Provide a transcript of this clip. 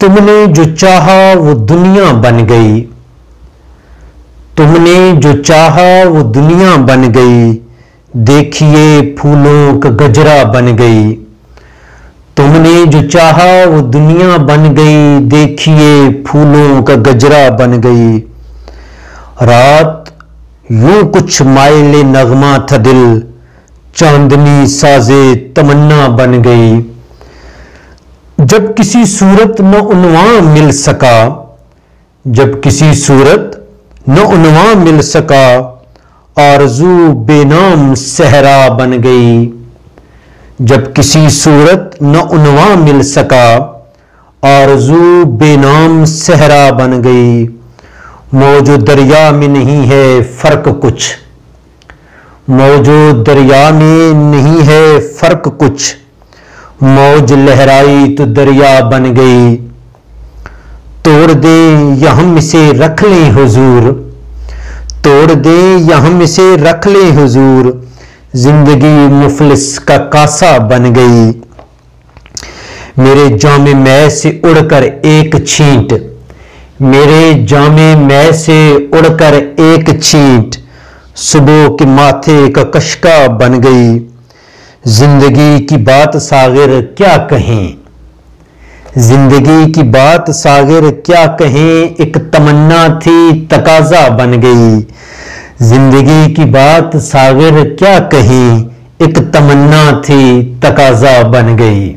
तुमने जो चाहा वो दुनिया बन गई। तुमने जो चाहा वो दुनिया बन गई। देखिए फूलों का गजरा बन गई। तुमने जो चाहा वो दुनिया बन गई। देखिए फूलों का गजरा बन गई। रात यूँ कुछ मायले नगमा था दिल। चांदनी साजे तमन्ना बन गई। जब किसी सूरत न उनवा मिल सका, जब किसी सूरत न उनवा मिल सका, आरज़ू बेनाम सहरा बन गई। जब किसी सूरत न उनवा मिल सका, आरज़ू बेनाम सहरा बन गई। मौजो दरिया में नहीं है फ़र्क कुछ। मौजू दरिया में नहीं है फ़र्क कुछ। मौज लहराई तो दरिया बन गई। तोड़ दे या हम इसे रख लें हुजूर। तोड़ दे या हम इसे रख लें हुजूर। ज़िंदगी मुफलिस का कासा बन गई। मेरे जामे मै से उड़कर एक छींट। मेरे जामे मै से उड़कर एक छींट। सुबह के माथे का कशका बन गई। ज़िंदगी की बात सागर क्या कहें? ज़िंदगी की बात सागर क्या कहें? एक तमन्ना थी, तकाजा बन गई। ज़िंदगी की बात सागर क्या कहें? एक तमन्ना थी, तकाजा बन गई।